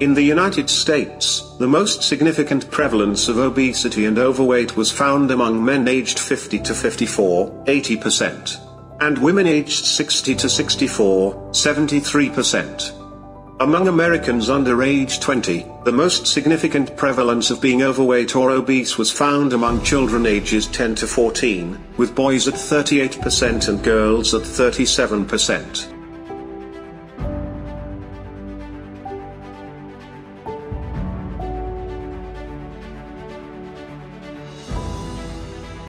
In the United States, the most significant prevalence of obesity and overweight was found among men aged 50 to 54, 80%, and women aged 60 to 64, 73%. Among Americans under age 20, the most significant prevalence of being overweight or obese was found among children ages 10 to 14, with boys at 38% and girls at 37%.